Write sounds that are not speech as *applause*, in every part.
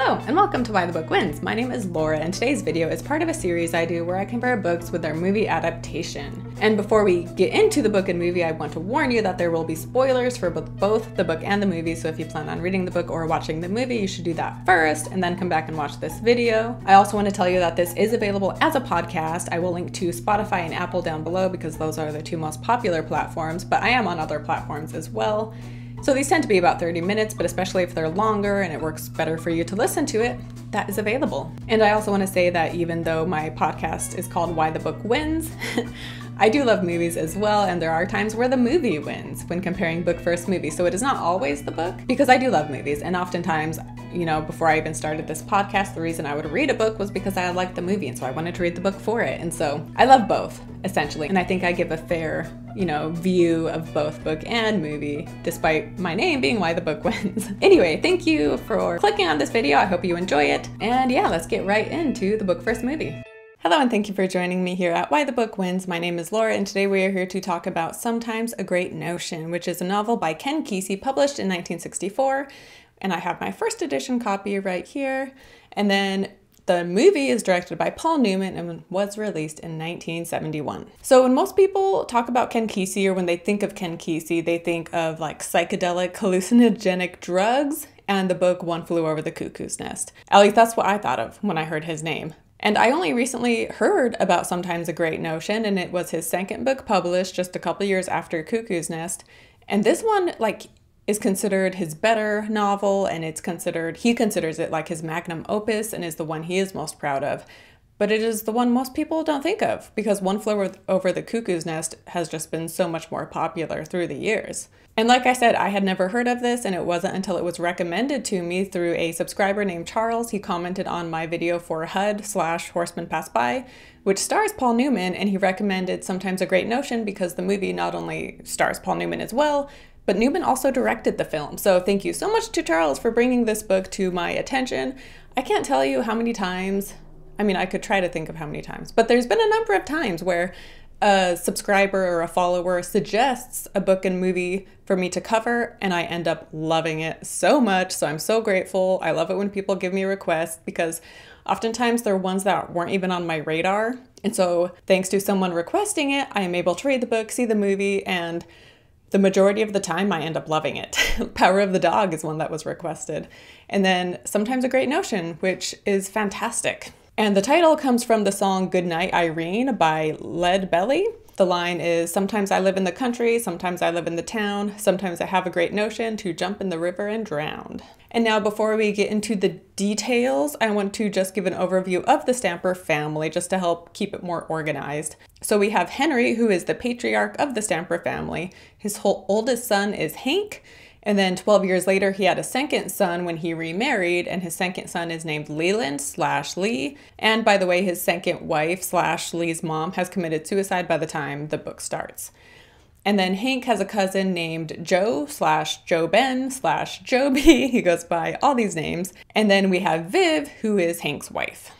Hello, and welcome to Why the Book Wins. My name is Laura, and today's video is part of a series I do where I compare books with their movie adaptation. And before we get into the book and movie, I want to warn you that there will be spoilers for both, both the book and the movie, so if you plan on reading the book or watching the movie, you should do that first and then come back and watch this video. I also want to tell you that this is available as a podcast. I will link to Spotify and Apple down below because those are the two most popular platforms, but I am on other platforms as well. So these tend to be about 30 minutes, but especially if they're longer and it works better for you to listen to it, that is available. And I also want to say that even though my podcast is called Why the Book Wins, *laughs* I do love movies as well, and there are times where the movie wins when comparing book versus movie. So it is not always the book, because I do love movies, and oftentimes, you know, before I even started this podcast, the reason I would read a book was because I liked the movie, and so I wanted to read the book for it. And so I love both, essentially. And I think I give a fair, you know, view of both book and movie, despite my name being Why the Book *laughs* Wins. anyway, thank you for clicking on this video. I hope you enjoy it. And yeah, let's get right into the book first movie. Hello and thank you for joining me here at Why the Book Wins. My name is Laura and today we are here to talk about Sometimes a Great Notion, which is a novel by Ken Kesey published in 1964. And I have my first edition copy right here. And then the movie is directed by Paul Newman and was released in 1971. So when most people talk about Ken Kesey or when they think of Ken Kesey, they think of like psychedelic hallucinogenic drugs and the book One Flew Over the Cuckoo's Nest. At least that's what I thought of when I heard his name. And I only recently heard about Sometimes a Great Notion, and it was his second book published just a couple years after Cuckoo's Nest. And this one, like, is considered his better novel, and it's considered, he considers it like his magnum opus and is the one he is most proud of but it is the one most people don't think of because One Flew Over the Cuckoo's Nest has just been so much more popular through the years. And like I said, I had never heard of this, and it wasn't until it was recommended to me through a subscriber named Charles. He commented on my video for HUD slash Horseman Pass By, which stars Paul Newman, and he recommended Sometimes a Great Notion because the movie not only stars Paul Newman as well, but Newman also directed the film. So thank you so much to Charles for bringing this book to my attention. I can't tell you how many times I mean, I could try to think of how many times, but there's been a number of times where a subscriber or a follower suggests a book and movie for me to cover, and I end up loving it so much. So I'm so grateful. I love it when people give me requests because oftentimes they're ones that weren't even on my radar. And so, thanks to someone requesting it, I am able to read the book, see the movie, and the majority of the time I end up loving it. *laughs* Power of the Dog is one that was requested. And then sometimes A Great Notion, which is fantastic. And the title comes from the song Goodnight Irene by Lead Belly. The line is Sometimes I live in the country, sometimes I live in the town, sometimes I have a great notion to jump in the river and drown. And now, before we get into the details, I want to just give an overview of the Stamper family just to help keep it more organized. So, we have Henry, who is the patriarch of the Stamper family. His whole oldest son is Hank. And then 12 years later, he had a second son when he remarried, and his second son is named Leland slash Lee. And by the way, his second wife slash Lee's mom has committed suicide by the time the book starts. And then Hank has a cousin named Joe slash Joe Ben slash Joby. *laughs* He goes by all these names. And then we have Viv, who is Hank's wife.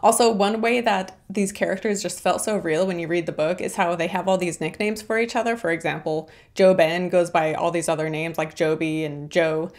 Also, one way that these characters just felt so real when you read the book is how they have all these nicknames for each other. For example, Joe Ben goes by all these other names like Joby and Joe.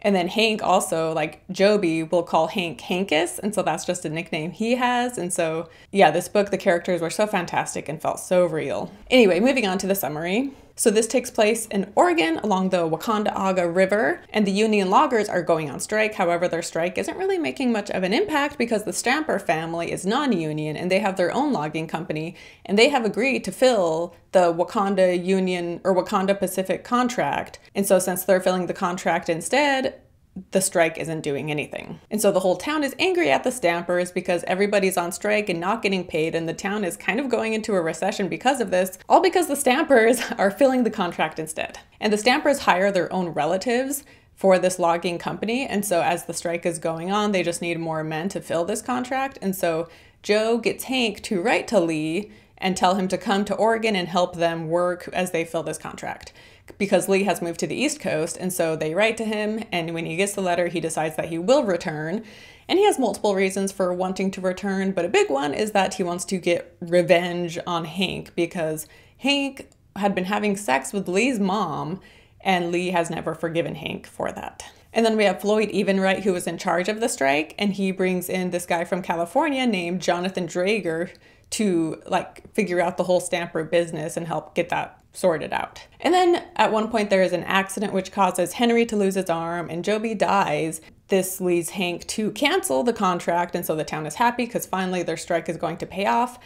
And then Hank also, like Joby, will call Hank Hankus. And so that's just a nickname he has. And so, yeah, this book, the characters were so fantastic and felt so real. Anyway, moving on to the summary. So this takes place in Oregon along the Wakonda River, and the union loggers are going on strike. However, their strike isn't really making much of an impact because the Stamper family is non-union and they have their own logging company, and they have agreed to fill the Wakonda Union or Wakonda Pacific contract. And so since they're filling the contract instead, the strike isn't doing anything. And so the whole town is angry at the Stampers because everybody's on strike and not getting paid, and the town is kind of going into a recession because of this, all because the Stampers *laughs* are filling the contract instead. And the Stampers hire their own relatives for this logging company, and so as the strike is going on, they just need more men to fill this contract. And so Joe gets Hank to write to Lee and tell him to come to Oregon and help them work as they fill this contract because Lee has moved to the East Coast, and so they write to him, and when he gets the letter, he decides that he will return. And he has multiple reasons for wanting to return, but a big one is that he wants to get revenge on Hank because Hank had been having sex with Lee's mom, and Lee has never forgiven Hank for that. And then we have Floyd Evenwrite, who was in charge of the strike, and he brings in this guy from California named Jonathan Draeger to like figure out the whole stamper business and help get that sorted out. And then at one point there is an accident which causes Henry to lose his arm and Joby dies. This leads Hank to cancel the contract and so the town is happy because finally their strike is going to pay off.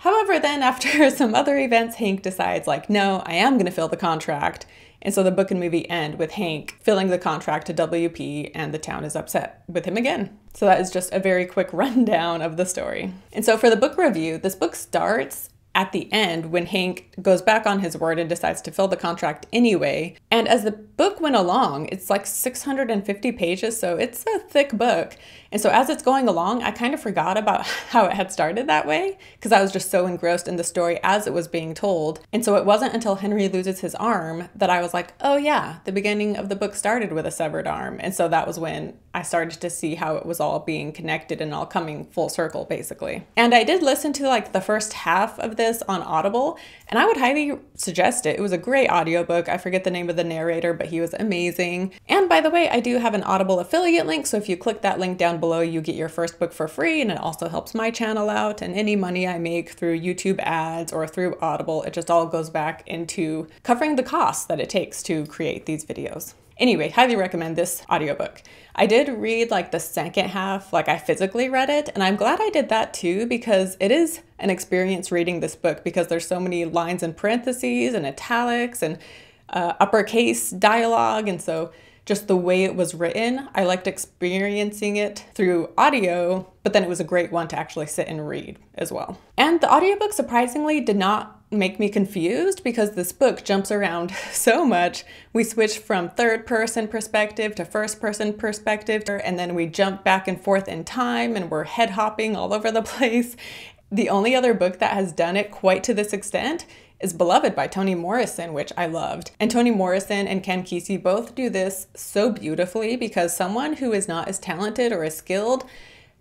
However, then *laughs* after some other events, Hank decides, like, no, I am going to fill the contract. And so the book and movie end with Hank filling the contract to WP, and the town is upset with him again. So that is just a very quick *laughs* rundown of the story. And so for the book review, this book starts at the end when Hank goes back on his word and decides to fill the contract anyway. And as the book went along, it's like 650 pages, so it's a thick book. And so as it's going along, I kind of forgot about *laughs* how it had started that way because I was just so engrossed in the story as it was being told. And so it wasn't until Henry loses his arm that I was like, oh yeah, the beginning of the book started with a severed arm. And so that was when I started to see how it was all being connected and all coming full circle basically. And I did listen to like the first half of this on Audible, and I would highly suggest it. It was a great audiobook. I forget the name of the narrator, but he was amazing. And by the way, I do have an Audible affiliate link, so if you click that link down below, you get your first book for free and it also helps my channel out. And any money I make through YouTube ads or through Audible, it just all goes back into covering the costs that it takes to create these videos. Anyway, highly recommend this audiobook. I did read like the second half, like I physically read it, and I'm glad I did that too because it is an experience reading this book because there's so many lines in parentheses and italics and uh, uppercase dialogue, and so just the way it was written. I liked experiencing it through audio, but then it was a great one to actually sit and read as well. And the audiobook surprisingly did not make me confused because this book jumps around *laughs* so much. We switch from third person perspective to first person perspective, and then we jump back and forth in time and we're head hopping all over the *laughs* place. The only other book that has done it quite to this extent is Beloved by Toni Morrison, which I loved. And Toni Morrison and Ken Kesey both do this so beautifully because someone who is not as talented or as skilled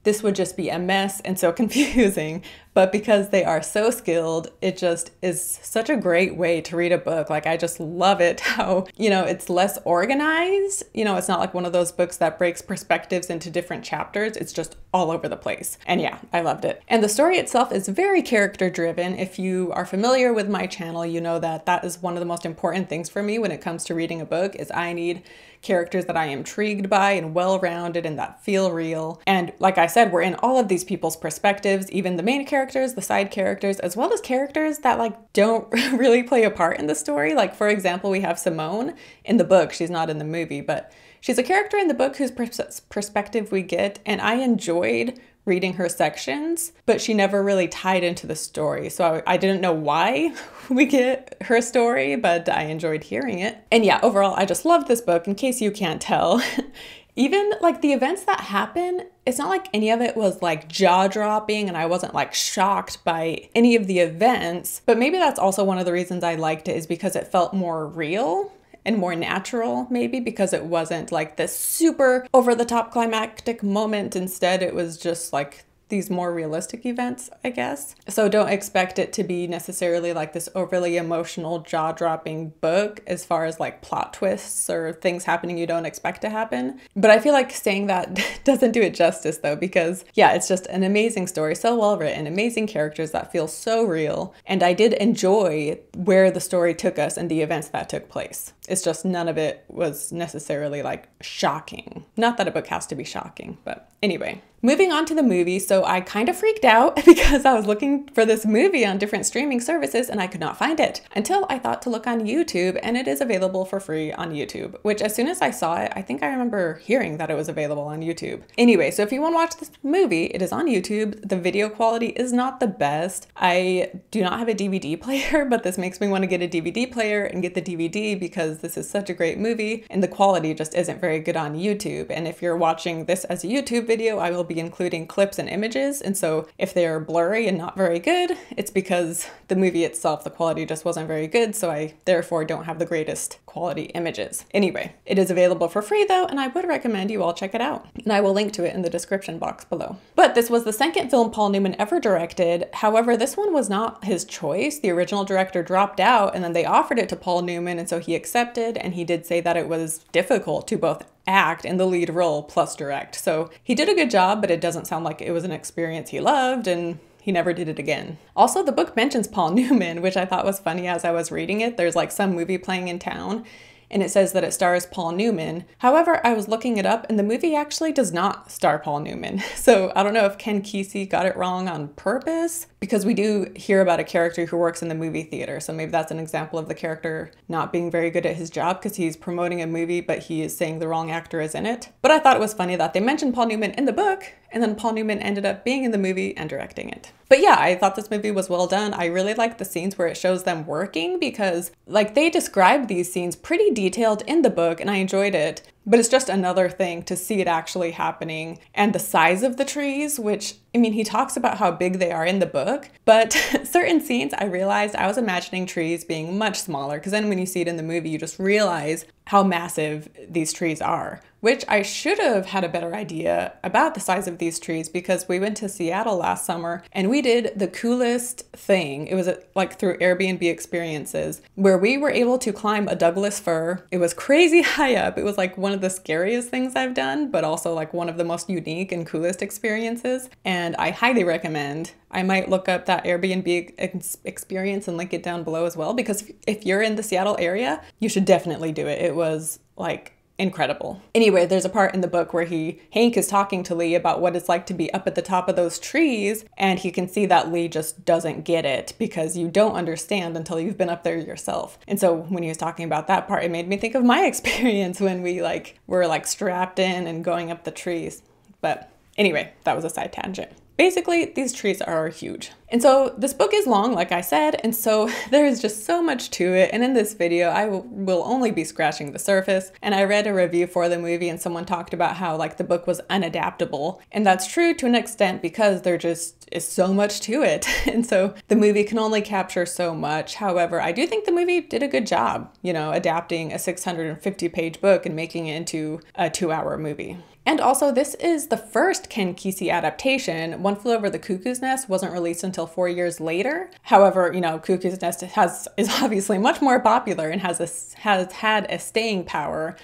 this would just be a mess and so *laughs* confusing. But because they are so skilled, it just is such a great way to read a book. Like, I just love it *laughs* how, you know, it's less organized. You know, it's not like one of those books that breaks perspectives into different chapters, it's just all over the place. And yeah, I loved it. And the story itself is very character driven. If you are familiar with my channel, you know that that is one of the most important things for me when it comes to reading a book is I need characters that I am intrigued by and well-rounded and that feel real. And like I said, we're in all of these people's perspectives, even the main characters, the side characters, as well as characters that like don't *laughs* really play a part in the story. Like for example, we have Simone in the book. She's not in the movie, but she's a character in the book whose pers- perspective we get, and I enjoyed reading her sections, but she never really tied into the story. So I, I, didn't know why *laughs* we get her story, but I enjoyed hearing it. And yeah, overall, I just loved this book, in case you can't tell. *laughs* Even like the events that happen, it's not like any of it was like jaw dropping and I wasn't like shocked by any of the events. But maybe that's also one of the reasons I liked it is because it felt more real and more natural, maybe because it wasn't like this super over the top climactic moment. Instead, it was just like these more realistic events, I guess. So don't expect it to be necessarily like this overly emotional, jaw dropping book as far as like plot twists or things happening you don't expect to happen. But I feel like saying that *laughs* doesn't do it justice though, because yeah, it's just an amazing story, so well written, amazing characters that feel so real. And I did enjoy where the story took us and the events that took place. It's just none of it was necessarily like shocking. Not that a book has to be shocking, but anyway. Moving on to the movie, so I kind of freaked out *laughs* because I was looking for this movie on different streaming services and I could not find it until I thought to look on YouTube and it is available for free on YouTube, which as soon as I saw it, I think I remember hearing that it was available on YouTube. Anyway, so if you want to watch this movie, it is on YouTube. The video quality is not the best. I do not have a DVD *laughs* player, but this makes me want to get a DVD player and get the DVD because this is such a great movie and the quality just isn't very good on YouTube. And if you're watching this as a YouTube video, I will be including clips and images. And so if they're blurry and not very good, it's because the movie itself, the quality just wasn't very good. So I therefore don't have the greatest quality images. Anyway, it is available for free though, and I would recommend you all check it out. And I will link to it in the description box below. But this was the second film Paul Newman ever directed. However, this one was not his choice. The original director dropped out and then they offered it to Paul Newman and so he accepted and he did say that it was difficult to both act in the lead role plus direct. So he did a good job, but it doesn't sound like it was an experience he loved and he never did it again. Also, the book mentions Paul *laughs* Newman, which I thought was funny as I was reading it. There's like some movie playing in town and it says that it stars Paul Newman. However, I was looking it up and the movie actually does not star Paul Newman. *laughs* So I don't know if Ken Kesey got it wrong on purpose because we do hear about a character who works in the movie theater. So maybe that's an example of the character not being very good at his job because he's promoting a movie but he is saying the wrong actor is in it. But I thought it was funny that they mentioned Paul Newman in the book and then Paul Newman ended up being in the movie and directing it. But yeah, I thought this movie was well done. I really like the scenes where it shows them working because, like, they describe these scenes pretty detailed in the book, and I enjoyed it. But it's just another thing to see it actually happening and the size of the trees, which I mean, he talks about how big they are in the book, but *laughs* certain scenes I realized I was imagining trees being much smaller because then when you see it in the movie, you just realize how massive these trees are, which I should have had a better idea about the size of these trees because we went to Seattle last summer and we did the coolest thing. It was a, like through Airbnb experiences where we were able to climb a Douglas fir. It was crazy *laughs* high up. It was like one of the scariest things I've done, but also like one of the most unique and coolest experiences. And I highly recommend I might look up that Airbnb ex- experience and link it down below as well because if you're in the Seattle area, you should definitely do it. It was like incredible. Anyway, there's a part in the book where he Hank is talking to Lee about what it's like to be up at the top of those trees and he can see that Lee just doesn't get it because you don't understand until you've been up there yourself. And so when he was talking about that part, it made me think of my *laughs* experience when we like were like strapped in and going up the trees. But anyway, that was a side tangent. Basically, these trees are huge. And so this book is long, like I said, and so *laughs* there is just so much to it. And in this video, I will only be scratching the surface. And I read a review for the movie and someone talked about how like the book was unadaptable. And that's true to an extent because there just is so much to it. *laughs* And so the movie can only capture so much. However, I do think the movie did a good job, you know, adapting a 650 page book and making it into a two hour movie. And also, this is the first Ken Kesey adaptation. One Flew Over the Cuckoo's Nest wasn't released until four years later. However, you know, Cuckoo's Nest has is *laughs* obviously much more popular and has a, has had a staying power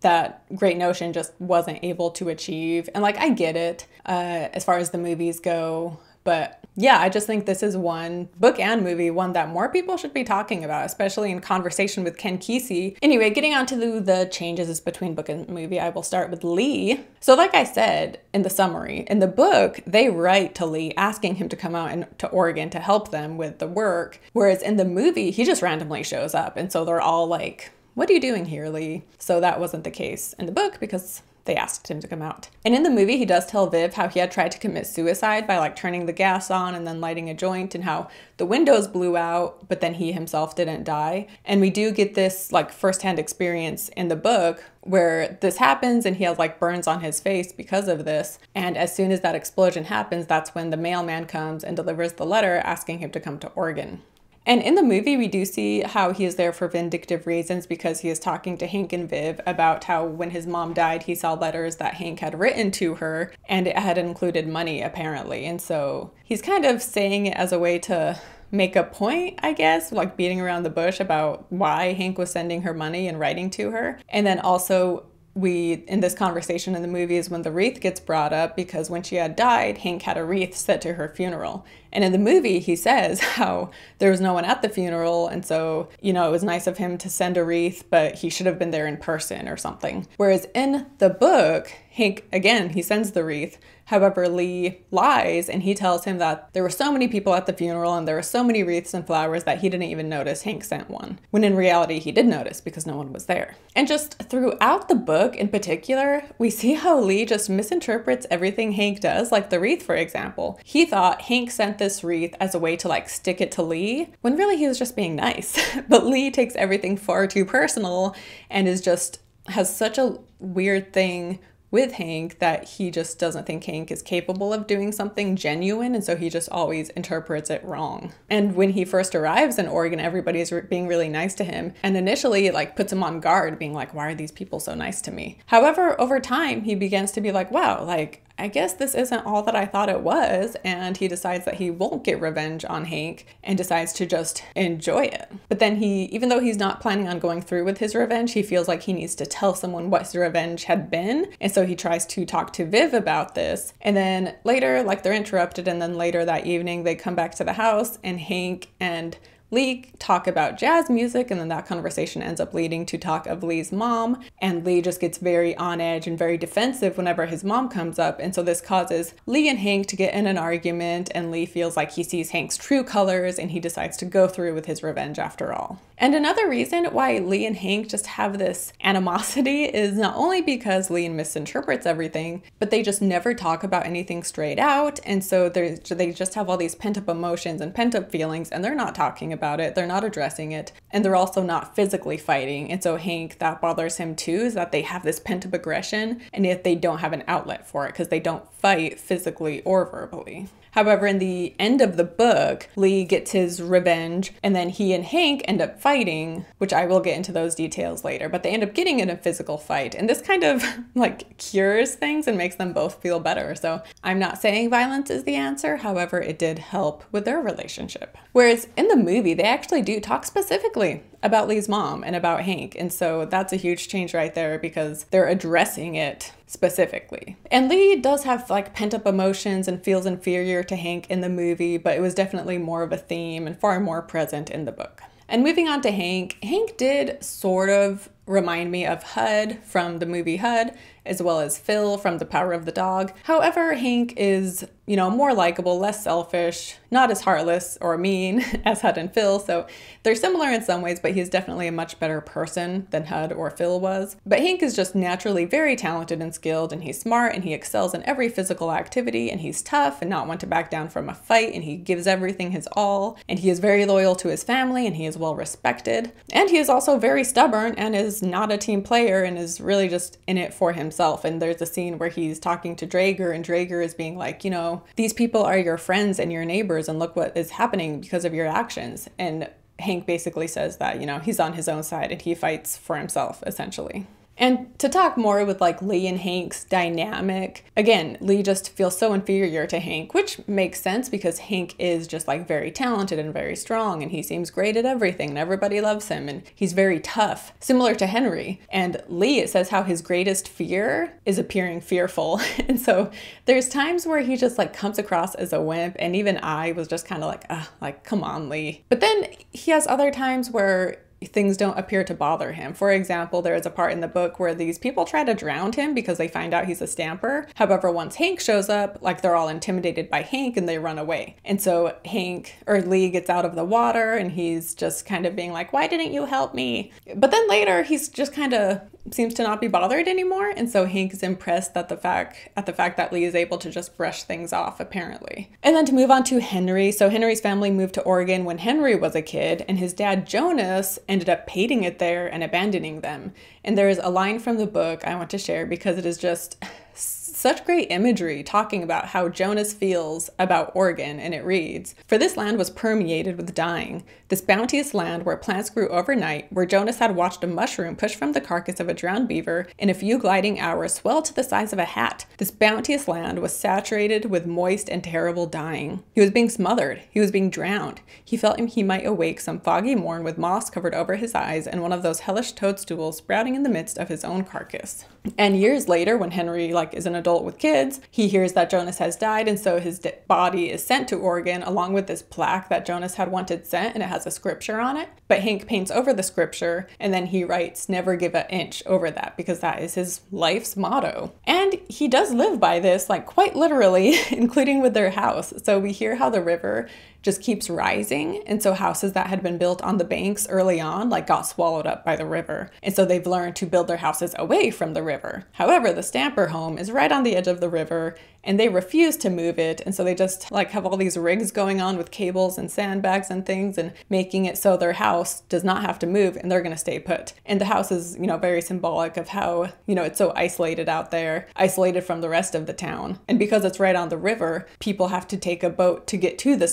that Great Notion just wasn't able to achieve. And like, I get it uh, as far as the movies go, but yeah, I just think this is one book and movie, one that more people should be talking about, especially in conversation with Ken Kesey. Anyway, getting on to the, the changes between book and movie, I will start with Lee. So, like I said in the summary, in the book, they write to Lee asking him to come out in, to Oregon to help them with the work, whereas in the movie, he just randomly shows up. And so they're all like, what are you doing here, Lee? So that wasn't the case in the book because they asked him to come out. And in the movie, he does tell Viv how he had tried to commit suicide by like turning the gas on and then lighting a joint, and how the windows blew out, but then he himself didn't die. And we do get this like firsthand experience in the book where this happens and he has like burns on his face because of this. And as soon as that explosion happens, that's when the mailman comes and delivers the letter asking him to come to Oregon. And in the movie, we do see how he is there for vindictive reasons because he is talking to Hank and Viv about how when his mom died, he saw letters that Hank had written to her and it had included money, apparently. And so he's kind of saying it as a way to make a point, I guess, like beating around the bush about why Hank was sending her money and writing to her. And then also we in this conversation in the movie is when the wreath gets brought up because when she had died hank had a wreath set to her funeral. And in the movie he says *laughs* how there was no one at the funeral and so you know it was nice of him to send a wreath but he should have been there in person or something. Whereas in the book hank again he sends the wreath However, Lee lies and he tells him that there were so many people at the funeral and there were so many wreaths and flowers that he didn't even notice Hank sent one, when in reality he did notice because no one was there. And just throughout the book in particular, we see how Lee just misinterprets everything Hank does, like the wreath, for example. He thought Hank sent this wreath as a way to like stick it to Lee, when really he was just being nice. *laughs* but Lee takes everything far too personal and is just has such a weird thing with Hank that he just doesn't think Hank is capable of doing something genuine, and so he just always interprets it wrong. And when he first arrives in Oregon, everybody is re- being really nice to him, and initially it like puts him on guard, being like, "Why are these people so nice to me?" However, over time, he begins to be like, "Wow, like I guess this isn't all that I thought it was. And he decides that he won't get revenge on Hank and decides to just enjoy it. But then he, even though he's not planning on going through with his revenge, he feels like he needs to tell someone what his revenge had been. And so he tries to talk to Viv about this. And then later, like they're interrupted, and then later that evening, they come back to the house and Hank and Lee talk about jazz music, and then that conversation ends up leading to talk of Lee's mom. And Lee just gets very on edge and very defensive whenever his mom comes up. And so this causes Lee and Hank to get in an argument, and Lee feels like he sees Hank's true colors and he decides to go through with his revenge after all. And another reason why Lee and Hank just have this animosity is not only because Lee misinterprets everything, but they just never talk about anything straight out. And so they just have all these pent up emotions and pent up feelings, and they're not talking about about it, they're not addressing it, and they're also not physically fighting. And so Hank, that bothers him too, is that they have this pent up aggression and yet they don't have an outlet for it because they don't fight physically or verbally. However, in the end of the book, Lee gets his revenge, and then he and Hank end up fighting, which I will get into those details later, but they end up getting in a physical fight. And this kind of *laughs* like cures things and makes them both feel better. So I'm not saying violence is the answer, however, it did help with their relationship. Whereas in the movie, they actually do talk specifically about Lee's mom and about Hank. And so that's a huge change right there because they're addressing it specifically. And Lee does have like pent up emotions and feels inferior to Hank in the movie, but it was definitely more of a theme and far more present in the book. And moving on to Hank, Hank did sort of remind me of Hud from the movie Hud, as well as Phil from The Power of the Dog. However, Hank is, you know, more likable, less selfish, not as heartless or mean *laughs* as Hud and Phil, so they're similar in some ways, but he's definitely a much better person than Hud or Phil was. But Hank is just naturally very talented and skilled, and he's smart, and he excels in every physical activity, and he's tough and not one to back down from a fight, and he gives everything his all, and he is very loyal to his family, and he is well respected. And he is also very stubborn and is not a team player and is really just in it for himself. And there's a scene where he's talking to Draeger, and Draeger is being like, you know, these people are your friends and your neighbors, and look what is happening because of your actions. And Hank basically says that, you know, he's on his own side and he fights for himself, essentially. And to talk more with like Lee and Hank's dynamic, again, Lee just feels so inferior to Hank, which makes sense because Hank is just like very talented and very strong and he seems great at everything and everybody loves him and he's very tough, similar to Henry. And Lee, it says how his greatest fear is appearing fearful. *laughs* and so there's times where he just like comes across as a wimp and even I was just kind of like, ah, like, come on, Lee. But then he has other times where things don't appear to bother him. For example, there is a part in the book where these people try to drown him because they find out he's a stamper. However, once Hank shows up, like they're all intimidated by Hank and they run away. And so Hank or Lee gets out of the water and he's just kind of being like, Why didn't you help me? But then later he's just kind of seems to not be bothered anymore and so Hank is impressed that the fact at the fact that Lee is able to just brush things off apparently. And then to move on to Henry. So Henry's family moved to Oregon when Henry was a kid and his dad Jonas ended up painting it there and abandoning them. And there is a line from the book I want to share because it is just *laughs* such great imagery talking about how Jonas feels about Oregon, and it reads For this land was permeated with dying, this bounteous land where plants grew overnight, where Jonas had watched a mushroom pushed from the carcass of a drowned beaver in a few gliding hours swell to the size of a hat. This bounteous land was saturated with moist and terrible dying. He was being smothered, he was being drowned. He felt he might awake some foggy morn with moss covered over his eyes and one of those hellish toadstools sprouting in the midst of his own carcass. And years later, when Henry like is an adult adult with kids. He hears that Jonas has died, and so his body is sent to Oregon along with this plaque that Jonas had wanted sent, and it has a scripture on it. But Hank paints over the scripture, and then he writes, Never give an inch over that, because that is his life's motto. And he does live by this, like quite literally, *laughs* including with their house. So we hear how the river just keeps rising. And so houses that had been built on the banks early on, like got swallowed up by the river. And so they've learned to build their houses away from the river. However, the Stamper home is right on the edge of the river and they refuse to move it. And so they just like have all these rigs going on with cables and sandbags and things and making it so their house does not have to move and they're going to stay put. And the house is, you know, very symbolic of how, you know, it's so isolated out there, isolated from the rest of the town. And because it's right on the river, people have to take a boat to get to the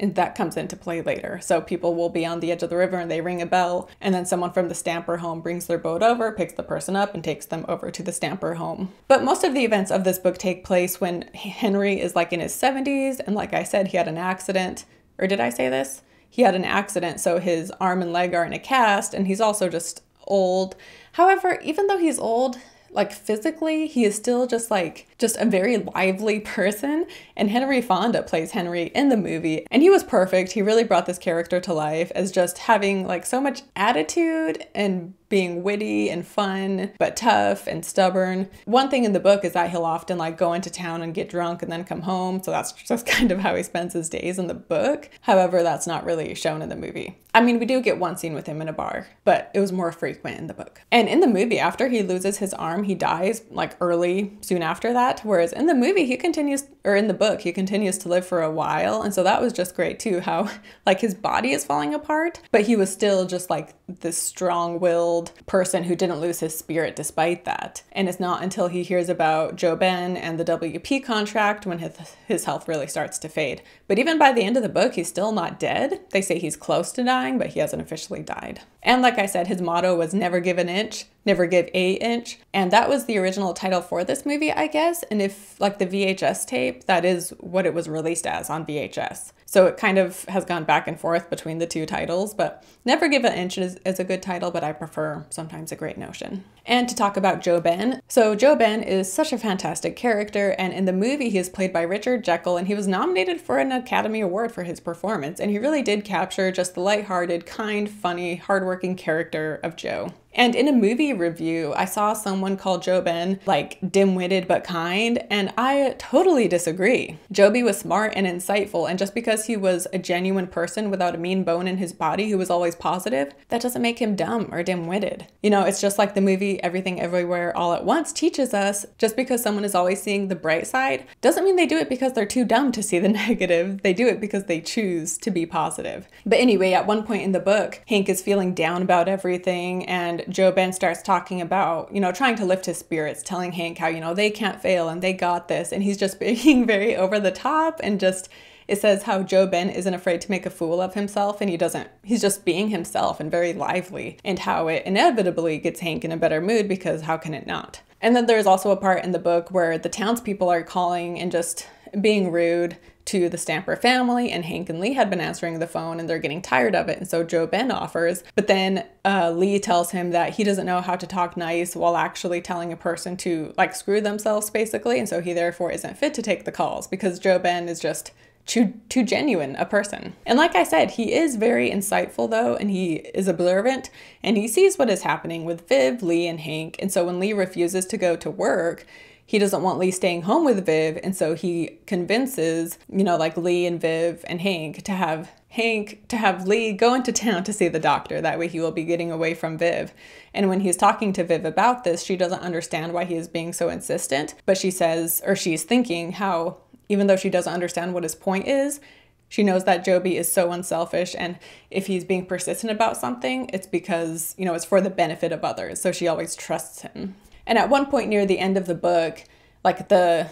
And that comes into play later. So people will be on the edge of the river and they ring a bell and then someone from the Stamper home brings their boat over, picks the person up and takes them over to the Stamper home. But most of the events of this book take place when Henry is like in his 70s. And like I said, he had an accident. Or did I say this? He had an accident, so his arm and leg are in a cast, and he's also just old. However, even though he's old, like physically, he is still just like just a very lively person. And Henry Fonda plays Henry in the movie, and he was perfect. He really brought this character to life as just having like so much attitude and being witty and fun, but tough and stubborn. One thing in the book is that he'll often like go into town and get drunk and then come home. So that's *laughs* just kind of how he spends his days in the book. However, that's not really shown in the movie. I mean, we do get one scene with him in a bar, but it was more frequent in the book. And in the movie, after he loses his arm, he dies like early, soon after that. Whereas in the movie, he continues, or in the book, he continues to live for a while. And so that was just great too, how *laughs* like his body is falling apart, but he was still just like this strong willed person who didn't lose his spirit despite that. And it's not until he hears about Joe Ben and the WP contract when his, his health really starts to fade. But even by the end of the book, he's still not dead. They say he's close to dying, but he hasn't officially died. And like I said, his motto was never give an inch, never give a inch. And that was the original title for this movie, I guess. And if like the VHS tape, that is what it was released as on VHS. So it kind of has gone back and forth between the two titles, but Never Give an Inch is, is a good title, but I prefer sometimes a great notion. And to talk about Joe Ben. So Joe Ben is such a fantastic character, and in the movie he is played by Richard Jaeckel, and he was nominated for an Academy Award for his performance, and he really did capture just the lighthearted, kind, funny, hardworking character of Joe. And in a movie review, I saw someone call JoBen like dim witted but kind, and I totally disagree. Joby was smart and insightful, and just because he was a genuine person without a mean bone in his body who was always positive, that doesn't make him dumb or dim witted. You know, it's just like the movie Everything Everywhere All at Once teaches us just because someone is always seeing the bright side doesn't mean they do it because they're too dumb to see the *laughs* negative. They do it because they choose to be positive. But anyway, at one point in the book, Hank is feeling down about everything, and JoBen starts talking about, you know, trying to lift his spirits, telling Hank how, you know, they can't fail and they got this. And he's just *laughs* being very over the top and just it says how Joe Ben isn't afraid to make a fool of himself and he doesn't he's just being himself and very lively and how it inevitably gets Hank in a better mood because how can it not? And then there's also a part in the book where the townspeople are calling and just being rude to the Stamper family, and Hank and Lee had been answering the phone and they're getting tired of it. And so Joe Ben offers, but then uh, Lee tells him that he doesn't know how to talk nice while actually telling a person to like screw themselves, basically. And so he therefore isn't fit to take the calls because Joe Ben is just too too genuine a person. And like I said, he is very insightful though, and he is observant and he sees what is happening with Viv, Lee, and Hank. And so when Lee refuses to go to work, he doesn't want Lee staying home with Viv, and so he convinces, you know, like Lee and Viv and Hank to have Hank to have Lee go into town to see the doctor. That way he will be getting away from Viv. And when he's talking to Viv about this, she doesn't understand why he is being so insistent, but she says, or she's thinking how, even though she doesn't understand what his point is, she knows that Joby is so unselfish, and if he's being persistent about something, it's because, you know, it's for the benefit of others. So she always trusts him. And at one point near the end of the book, like the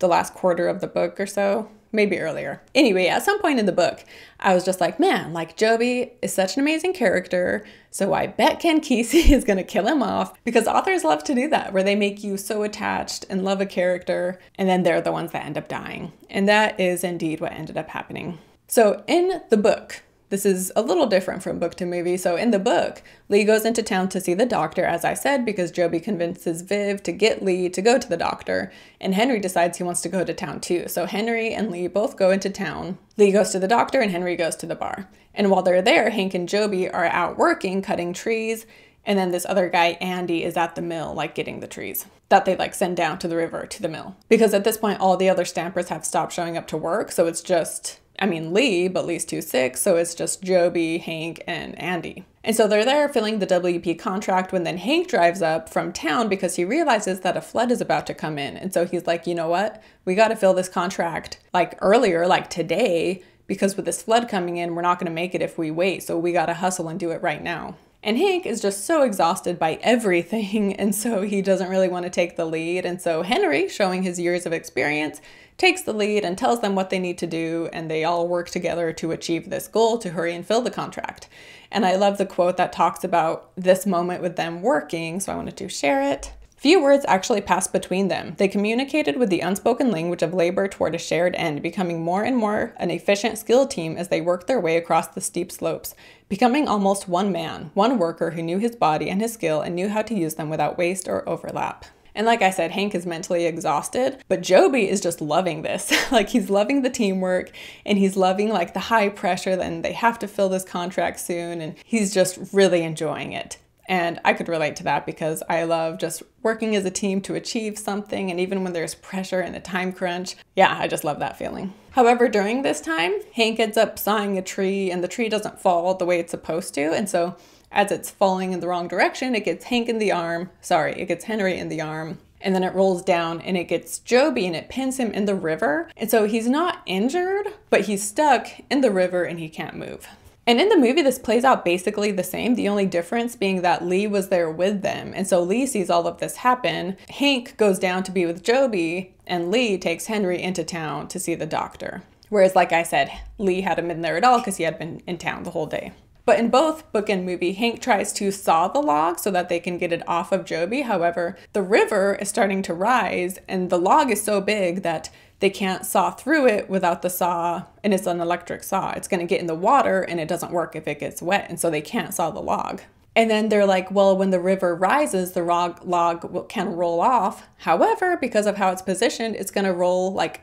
the last quarter of the book or so, maybe earlier. Anyway, at some point in the book, I was just like, man, like Joby is such an amazing character. So I bet Ken Kesey *laughs* is going to kill him off because authors love to do that, where they make you so attached and love a character, and then they're the ones that end up dying. And that is indeed what ended up happening. So in the book, this is a little different from book to movie. So in the book, Lee goes into town to see the doctor, as I said, because Joby convinces Viv to get Lee to go to the doctor, and Henry decides he wants to go to town too. So Henry and Lee both go into town. Lee goes to the doctor, and Henry goes to the bar. And while they're there, Hank and Joby are out working, cutting trees, and then this other guy, Andy, is at the mill, like getting the trees that they like send down to the river to the mill. Because at this point, all the other stampers have stopped showing up to work, so it's just I mean Lee, but Lee's too sick, so it's just Joby, Hank, and Andy. And so they're there filling the WP contract when then Hank drives up from town because he realizes that a flood is about to come in. And so he's like, you know what? We got to fill this contract like earlier, like today, because with this flood coming in, we're not going to make it if we wait. So we got to hustle and do it right now. And Hank is just so exhausted by everything, *laughs* and so he doesn't really want to take the lead. And so Henry, showing his years of experience, takes the lead and tells them what they need to do, and they all work together to achieve this goal to hurry and fill the contract. And I love the quote that talks about this moment with them working, so I wanted to share it. Few words actually passed between them. They communicated with the unspoken language of labor toward a shared end, becoming more and more an efficient, skilled team as they worked their way across the steep slopes, becoming almost one man, one worker who knew his body and his skill and knew how to use them without waste or overlap. And like I said, Hank is mentally exhausted, but Joby is just loving this. *laughs* like he's loving the teamwork and he's loving like the high pressure that they have to fill this contract soon and he's just really enjoying it. And I could relate to that because I love just working as a team to achieve something. And even when there's pressure and a time crunch, yeah, I just love that feeling. However, during this time, Hank ends up sawing a tree and the tree doesn't fall the way it's supposed to. And so as it's falling in the wrong direction, it gets Hank in the arm. Sorry, it gets Henry in the arm. And then it rolls down and it gets Joby and it pins him in the river. And so he's not injured, but he's stuck in the river and he can't move. And in the movie, this plays out basically the same, the only difference being that Lee was there with them. And so Lee sees all of this happen. Hank goes down to be with Joby, and Lee takes Henry into town to see the doctor. Whereas, like I said, Lee hadn't been there at all because he had been in town the whole day. But in both book and movie, Hank tries to saw the log so that they can get it off of Joby. However, the river is starting to rise, and the log is so big that they can't saw through it without the saw, and it's an electric saw. It's going to get in the water, and it doesn't work if it gets wet, and so they can't saw the log. And then they're like, well, when the river rises, the log, log can roll off. However, because of how it's positioned, it's going to roll like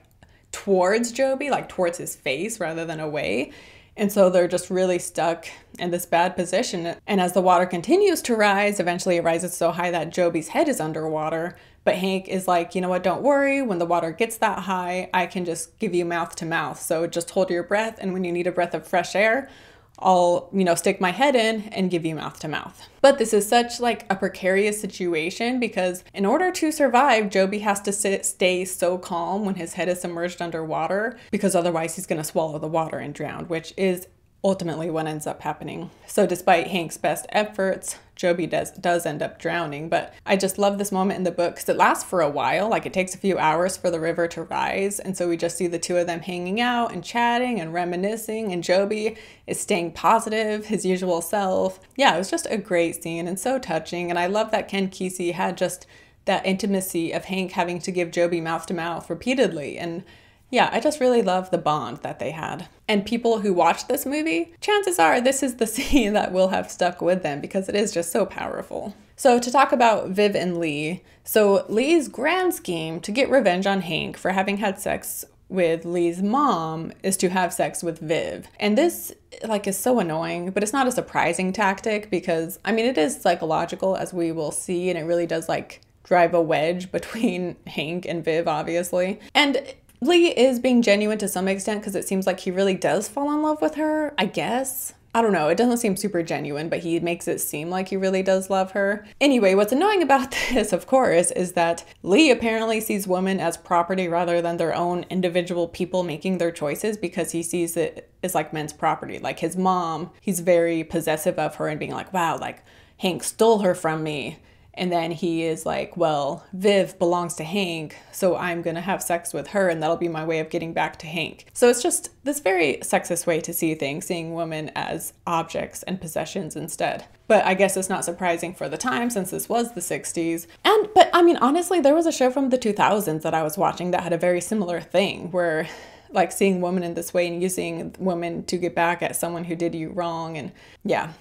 towards Joby, like towards his face rather than away. And so they're just really stuck in this bad position. And as the water continues to rise, eventually it rises so high that Joby's head is underwater. But Hank is like, you know what, don't worry. When the water gets that high, I can just give you mouth to mouth. So just hold your breath. And when you need a breath of fresh air, I'll, you know, stick my head in and give you mouth to mouth. But this is such like a precarious situation because in order to survive, Joby has to sit, stay so calm when his head is submerged underwater because otherwise he's going to swallow the water and drown, which is ultimately what ends up happening. So despite Hank's best efforts, Joby does does end up drowning. But I just love this moment in the book because it lasts for a while. Like it takes a few hours for the river to rise, and so we just see the two of them hanging out and chatting and reminiscing. And Joby is staying positive, his usual self. Yeah, it was just a great scene and so touching. And I love that Ken Kesey had just that intimacy of Hank having to give Joby mouth to mouth repeatedly and yeah, I just really love the bond that they had. And people who watch this movie, chances are this is the *laughs* scene that will have stuck with them because it is just so powerful. So, to talk about Viv and Lee, so Lee's grand scheme to get revenge on Hank for having had sex with Lee's mom is to have sex with Viv. And this like is so annoying, but it's not a surprising tactic because I mean it is psychological as we will see and it really does like drive a wedge *laughs* between Hank and Viv obviously. And Lee is being genuine to some extent because it seems like he really does fall in love with her, I guess. I don't know, it doesn't seem super genuine, but he makes it seem like he really does love her. Anyway, what's annoying about *laughs* this, of course, is that Lee apparently sees women as property rather than their own individual people making their choices because he sees it as like men's property. Like his mom, he's very possessive of her and being like, wow, like Hank stole her from me. And then he is like, well, Viv belongs to Hank, so I'm gonna have sex with her, and that'll be my way of getting back to Hank. So it's just this very sexist way to see things, seeing women as objects and possessions instead. But I guess it's not surprising for the time since this was the 60s. And, but I mean, honestly, there was a show from the 2000s that I was watching that had a very similar thing where like seeing women in this way and using women to get back at someone who did you wrong. And yeah,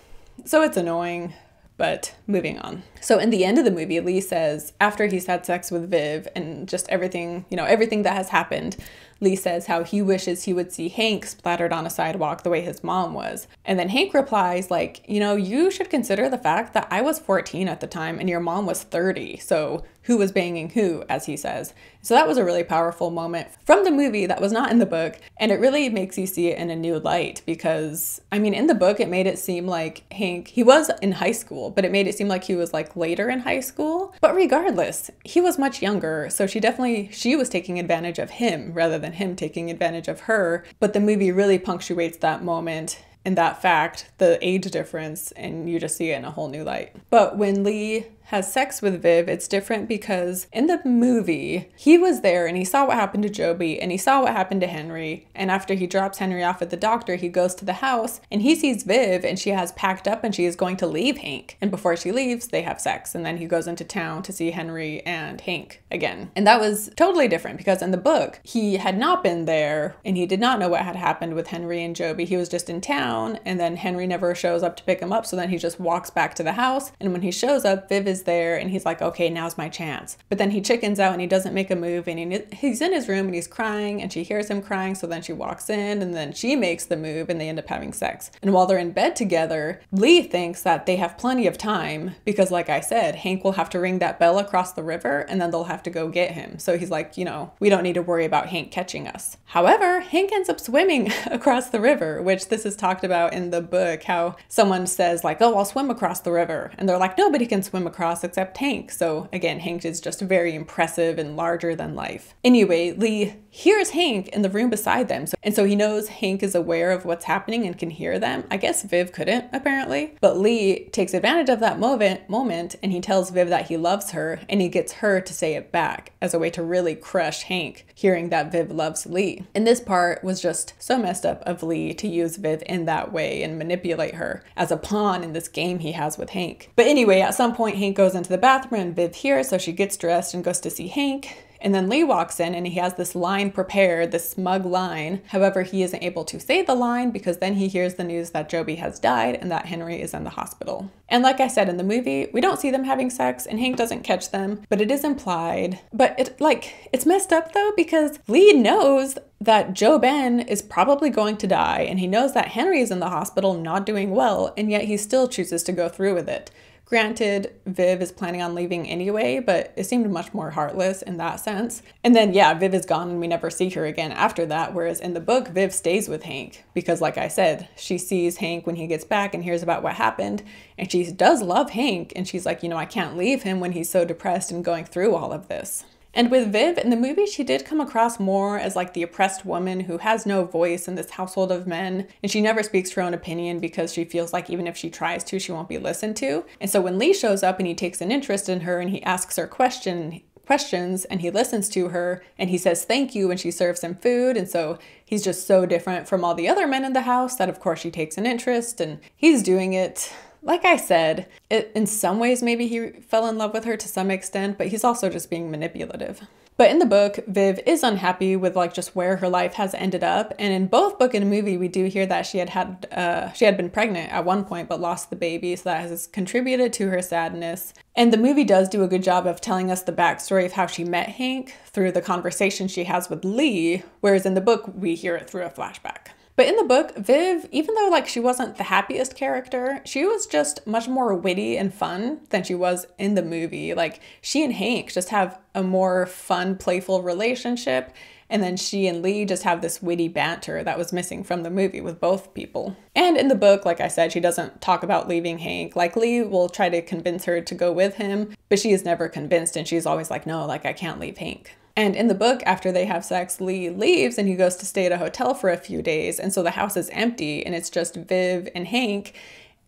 so it's annoying. But moving on. So in the end of the movie, Lee says after he's had sex with Viv and just everything, you know, everything that has happened, Lee says how he wishes he would see Hank splattered on a sidewalk the way his mom was. And then Hank replies, like, you know, you should consider the fact that I was 14 at the time and your mom was 30. So who was banging who, as he says. So that was a really powerful moment from the movie that was not in the book. And it really makes you see it in a new light because, I mean, in the book, it made it seem like Hank, he was in high school, but it made it seem like he was like later in high school. But regardless, he was much younger. So she definitely, she was taking advantage of him rather than him taking advantage of her. But the movie really punctuates that moment and that fact, the age difference, and you just see it in a whole new light. But when Lee has sex with Viv, it's different because in the movie, he was there and he saw what happened to Joby and he saw what happened to Henry. And after he drops Henry off at the doctor, he goes to the house and he sees Viv and she has packed up and she is going to leave Hank. And before she leaves, they have sex. And then he goes into town to see Henry and Hank again. And that was totally different because in the book, he had not been there and he did not know what had happened with Henry and Joby. He was just in town and then Henry never shows up to pick him up. So then he just walks back to the house. And when he shows up, Viv is there and he's like, okay, now's my chance. But then he chickens out and he doesn't make a move and he, he's in his room and he's crying and she hears him crying. So then she walks in and then she makes the move and they end up having sex. And while they're in bed together, Lee thinks that they have plenty of time because, like I said, Hank will have to ring that bell across the river and then they'll have to go get him. So he's like, you know, we don't need to worry about Hank catching us. However, Hank ends up swimming *laughs* across the river, which this is talked about in the book how someone says, like, oh, I'll swim across the river. And they're like, nobody can swim across except Hank. So again, Hank is just very impressive and larger than life. Anyway, Lee hears Hank in the room beside them. So, and so he knows Hank is aware of what's happening and can hear them. I guess Viv couldn't, apparently. But Lee takes advantage of that moment, moment and he tells Viv that he loves her and he gets her to say it back as a way to really crush Hank, hearing that Viv loves Lee. And this part was just so messed up of Lee to use Viv in that way and manipulate her as a pawn in this game he has with Hank. But anyway, at some point, Hank goes into the bathroom and Viv hears, so she gets dressed and goes to see Hank. And then Lee walks in and he has this line prepared, this smug line. However, he isn't able to say the line because then he hears the news that Joby has died and that Henry is in the hospital. And like I said in the movie, we don't see them having sex and Hank doesn't catch them, but it is implied. But it like it's messed up though because Lee knows that Joe Ben is probably going to die and he knows that Henry is in the hospital not doing well and yet he still chooses to go through with it. Granted, Viv is planning on leaving anyway, but it seemed much more heartless in that sense. And then, yeah, Viv is gone and we never see her again after that. Whereas in the book, Viv stays with Hank because, like I said, she sees Hank when he gets back and hears about what happened. And she does love Hank. And she's like, you know, I can't leave him when he's so depressed and going through all of this. And with Viv, in the movie, she did come across more as like the oppressed woman who has no voice in this household of men, and she never speaks her own opinion because she feels like even if she tries to, she won't be listened to. And so when Lee shows up and he takes an interest in her and he asks her question, questions and he listens to her and he says thank you when she serves him food and so he's just so different from all the other men in the house that of course she takes an interest and he's doing it like I said, it, in some ways, maybe he fell in love with her to some extent, but he's also just being manipulative. But in the book, Viv is unhappy with like just where her life has ended up, and in both book and movie, we do hear that she had had uh, she had been pregnant at one point but lost the baby, so that has contributed to her sadness. And the movie does do a good job of telling us the backstory of how she met Hank through the conversation she has with Lee, whereas in the book we hear it through a flashback. But in the book, Viv, even though like she wasn't the happiest character, she was just much more witty and fun than she was in the movie. Like she and Hank just have a more fun, playful relationship. And then she and Lee just have this witty banter that was missing from the movie with both people. And in the book, like I said, she doesn't talk about leaving Hank. Like Lee will try to convince her to go with him, but she is never convinced and she's always like, no, like I can't leave Hank. And in the book, after they have sex, Lee leaves and he goes to stay at a hotel for a few days. And so the house is empty and it's just Viv and Hank.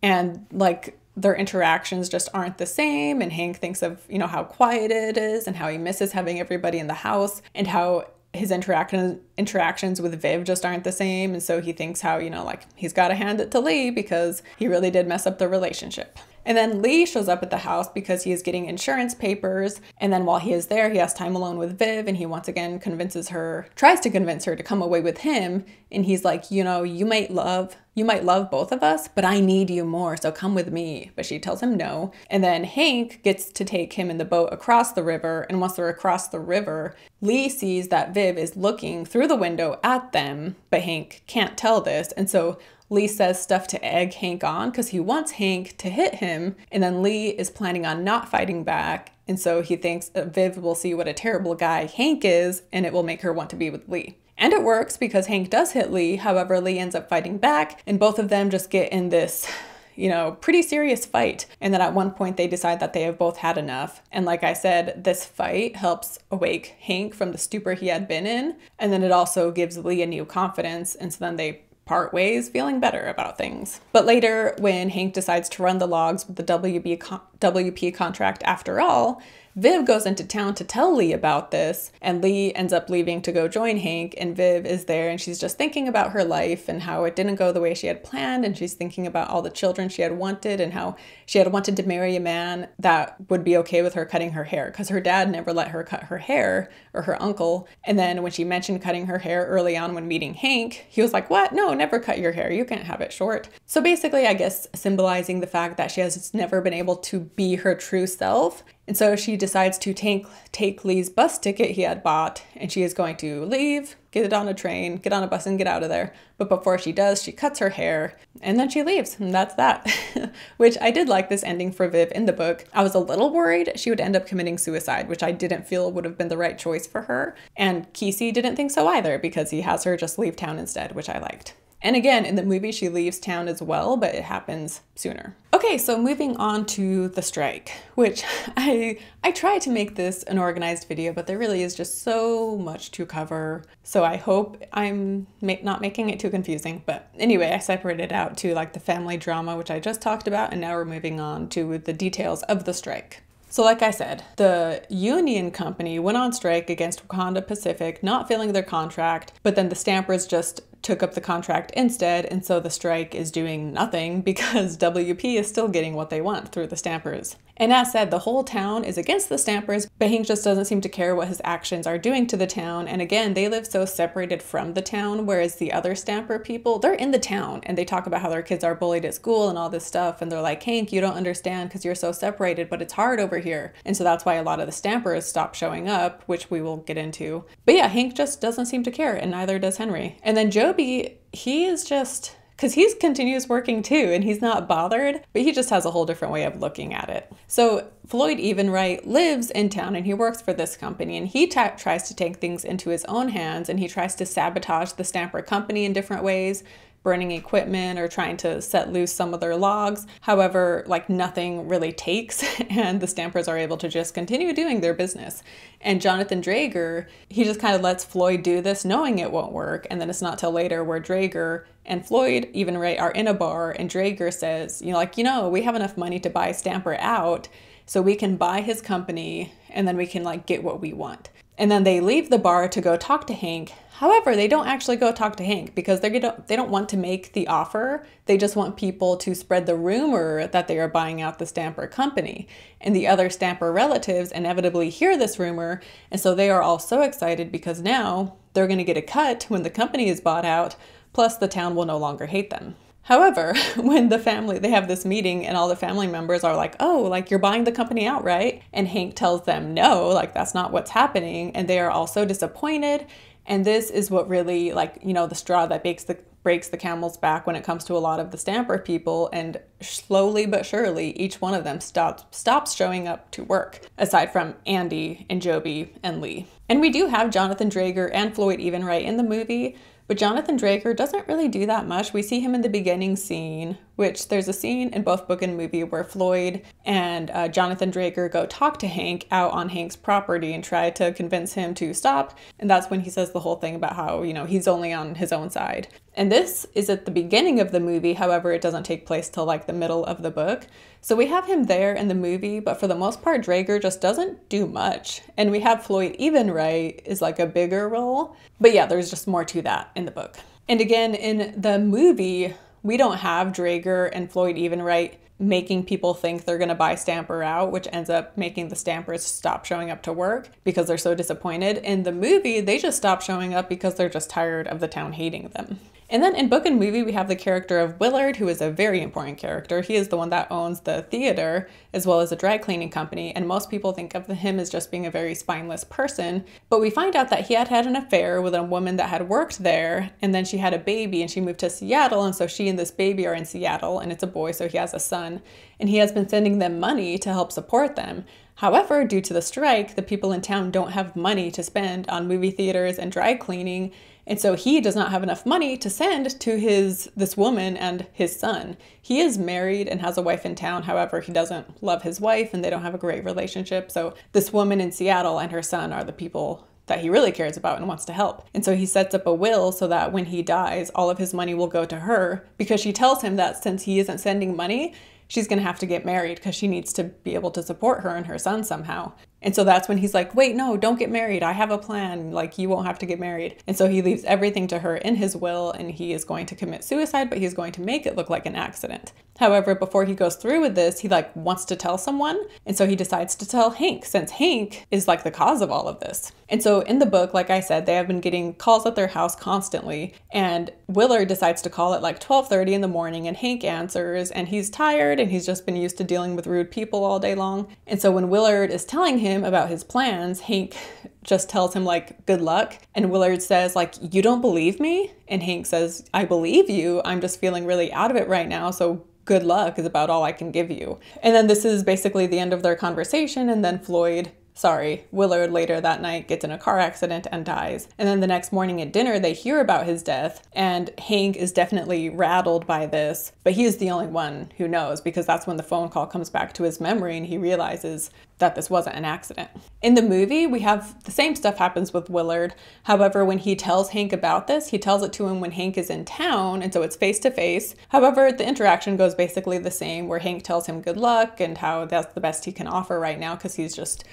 And like their interactions just aren't the same. And Hank thinks of, you know, how quiet it is and how he misses having everybody in the house and how his interaction interactions with Viv just aren't the same. And so he thinks how, you know, like he's got to hand it to Lee because he really did mess up the relationship. And then Lee shows up at the house because he is getting insurance papers. And then while he is there, he has time alone with Viv and he once again convinces her, tries to convince her to come away with him. And he's like, you know, you might love, you might love both of us, but I need you more, so come with me. But she tells him no. And then Hank gets to take him in the boat across the river. And once they're across the river, Lee sees that Viv is looking through the window at them, but Hank can't tell this. And so Lee says stuff to egg Hank on because he wants Hank to hit him, and then Lee is planning on not fighting back. And so he thinks uh, Viv will see what a terrible guy Hank is, and it will make her want to be with Lee. And it works because Hank does hit Lee, however, Lee ends up fighting back, and both of them just get in this you know, pretty serious fight. And then at one point they decide that they have both had enough. And like I said, this fight helps awake Hank from the stupor he had been in. And then it also gives Lee a new confidence. And so then they part ways feeling better about things. But later, when Hank decides to run the logs with the WB WP contract after all, Viv goes into town to tell Lee about this, and Lee ends up leaving to go join Hank, and Viv is there and she's just thinking about her life and how it didn't go the way she had planned, and she's thinking about all the children she had wanted and how she had wanted to marry a man that would be okay with her cutting her hair because her dad never let her cut her hair or her uncle. And then when she mentioned cutting her hair early on when meeting Hank, he was like, What? No, never cut your hair. You can't have it short. So basically, I guess symbolizing the fact that she has never been able to be her true self and so she decides to take, take Lee's bus ticket he had bought, and she is going to leave, get it on a train, get on a bus, and get out of there. But before she does, she cuts her hair, and then she leaves, and that's that. *laughs* which I did like this ending for Viv in the book. I was a little worried she would end up committing suicide, which I didn't feel would have been the right choice for her. And Kesey didn't think so either, because he has her just leave town instead, which I liked. And again, in the movie, she leaves town as well, but it happens sooner. Okay, so moving on to the strike, which *laughs* I I try to make this an organized video, but there really is just so much to cover. So I hope I'm ma not making it too confusing. But anyway, I separated out to like the family drama, which I just talked about, and now we're moving on to the details of the strike. So, like I said, the union company went on strike against Wakonda Pacific, not filling their contract, but then the Stampers just took up the contract instead, and so the strike is doing nothing *laughs* because WP is still getting what they want through the Stampers. And as said, the whole town is against the Stampers, but Hank just doesn't seem to care what his actions are doing to the town. And again, they live so separated from the town, whereas the other Stamper people, they're in the town and they talk about how their kids are bullied at school and all this stuff. And they're like, Hank, you don't understand because you're so separated, but it's hard over here. And so that's why a lot of the Stampers stop showing up, which we will get into. But yeah, Hank just doesn't seem to care, and neither does Henry. And then He is just because he continues working too and he's not bothered, but he just has a whole different way of looking at it. So Floyd Evenwrite lives in town and he works for this company and he tries to take things into his own hands and he tries to sabotage the Stamper company in different ways burning equipment or trying to set loose some of their logs. However, like nothing really takes, *laughs* and the Stampers are able to just continue doing their business. And Jonathan Draeger, he just kind of lets Floyd do this knowing it won't work. And then it's not till later where Draeger and Floyd, Evenwrite, are in a bar, and Draeger says, you know, like, you know, we have enough money to buy Stamper out, so we can buy his company and then we can like get what we want. And then they leave the bar to go talk to Hank. However, they don't actually go talk to Hank because they don't they don't want to make the offer. They just want people to spread the rumor that they are buying out the Stamper company. And the other Stamper relatives inevitably hear this rumor, and so they are all so excited because now they're going to get a cut when the company is bought out, plus the town will no longer hate them. However, *laughs* when the family, they have this meeting and all the family members are like, oh, like you're buying the company out, right? And Hank tells them, no, like that's not what's happening. And they are all so disappointed. And this is what really, like, you know, the straw that breaks the breaks the camel's back when it comes to a lot of the Stamper people, and slowly but surely, each one of them stops stops showing up to work, aside from Andy and Joby and Lee. And we do have Jonathan Draeger and Floyd Evenwrite in the movie, but Jonathan Draeger doesn't really do that much. We see him in the beginning scene, which there's a scene in both book and movie where Floyd and uh, Jonathan Draeger go talk to Hank out on Hank's property and try to convince him to stop. And that's when he says the whole thing about how, you know, he's only on his own side. And this is at the beginning of the movie, however, it doesn't take place till like the middle of the book. So we have him there in the movie, but for the most part, Draeger just doesn't do much. And we have Floyd Evenwrite is like a bigger role. But yeah, there's just more to that in the book. And again, in the movie, we don't have Draeger and Floyd Evenwrite making people think they're going to buy Stamper out, which ends up making the Stampers stop showing up to work because they're so disappointed. In the movie, they just stop showing up because they're just tired of the town hating them. And then in book and movie, we have the character of Willard, who is a very important character. He is the one that owns the theater as well as a dry cleaning company, and most people think of him as just being a very spineless person. But we find out that he had had an affair with a woman that had worked there, and then she had a baby and she moved to Seattle, and so she and this baby are in Seattle, and it's a boy, so he has a son, and he has been sending them money to help support them. However, due to the strike, the people in town don't have money to spend on movie theaters and dry cleaning, and so he does not have enough money to send to his this woman and his son. He is married and has a wife in town. However, he doesn't love his wife and they don't have a great relationship. So this woman in Seattle and her son are the people that he really cares about and wants to help. And so he sets up a will so that when he dies, all of his money will go to her because she tells him that since he isn't sending money, she's going to have to get married because she needs to be able to support her and her son somehow. And so that's when he's like, wait, no, don't get married. I have a plan. Like, you won't have to get married. And so he leaves everything to her in his will and he is going to commit suicide, but he's going to make it look like an accident. However, before he goes through with this, he like wants to tell someone. And so he decides to tell Hank since Hank is like the cause of all of this. And so in the book, like I said, they have been getting calls at their house constantly. And Willard decides to call at like 12:30 in the morning and Hank answers and he's tired and he's just been used to dealing with rude people all day long. And so when Willard is telling him him about his plans, Hank just tells him like good luck and Willard says like you don't believe me and Hank says I believe you. I'm just feeling really out of it right now, so good luck is about all I can give you. And then this is basically the end of their conversation and then Floyd sorry, Willard later that night gets in a car accident and dies. And then the next morning at dinner, they hear about his death, and Hank is definitely rattled by this, but he is the only one who knows because that's when the phone call comes back to his memory and he realizes that this wasn't an accident. In the movie, we have the same stuff happens with Willard. However, when he tells Hank about this, he tells it to him when Hank is in town, and so it's face to face. However, the interaction goes basically the same, where Hank tells him good luck and how that's the best he can offer right now because he's just